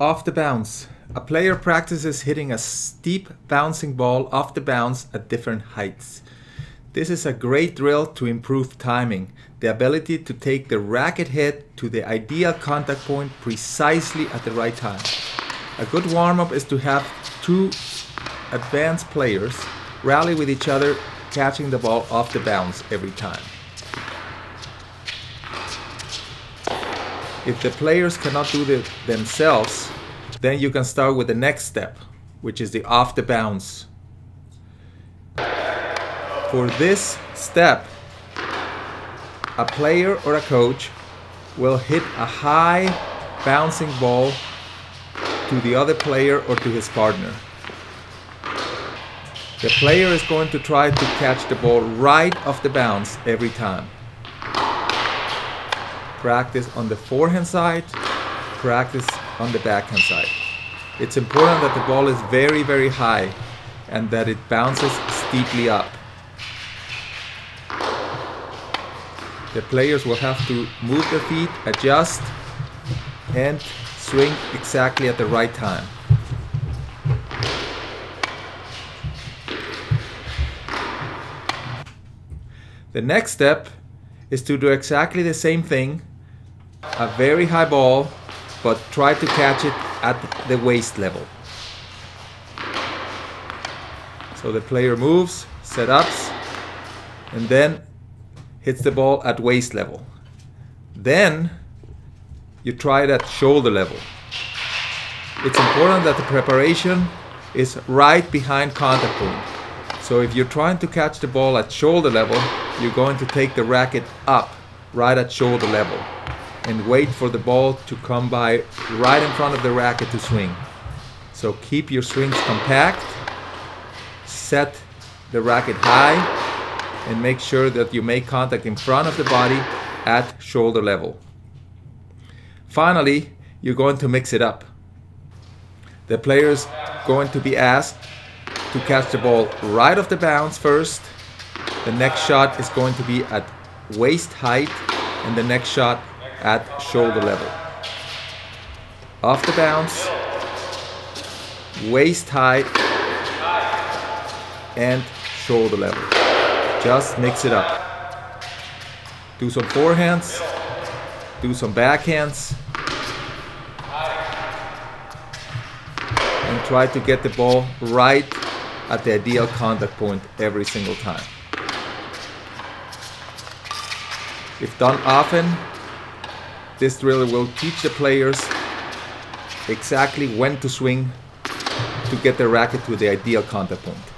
Off the bounce. A player practices hitting a steep bouncing ball off the bounce at different heights. This is a great drill to improve timing, the ability to take the racket head to the ideal contact point precisely at the right time. A good warm up is to have two advanced players rally with each other, catching the ball off the bounce every time. If the players cannot do it themselves, then you can start with the next step, which is the off the bounce. For this step, a player or a coach will hit a high bouncing ball to the other player or to his partner. The player is going to try to catch the ball right off the bounce every time. Practice on the forehand side, practice on the backhand side. It's important that the ball is very, very high and that it bounces steeply up. The players will have to move their feet, adjust, and swing exactly at the right time. The next step is to do exactly the same thing, a very high ball, but try to catch it at the waist level. So the player moves, set ups, and then hits the ball at waist level. Then you try it at shoulder level. It's important that the preparation is right behind contact point. So if you're trying to catch the ball at shoulder level, you're going to take the racket up right at shoulder level and wait for the ball to come by right in front of the racket to swing. So keep your swings compact, set the racket high, and make sure that you make contact in front of the body at shoulder level. Finally, you're going to mix it up. The player's going to be asked to catch the ball right off the bounce first. The next shot is going to be at waist height, and the next shot at shoulder level. Off the bounce, waist high, and shoulder level. Just mix it up. Do some forehands, do some backhands, and try to get the ball right at the ideal contact point every single time. If done often, this drill will teach the players exactly when to swing to get the racket to the ideal contact point.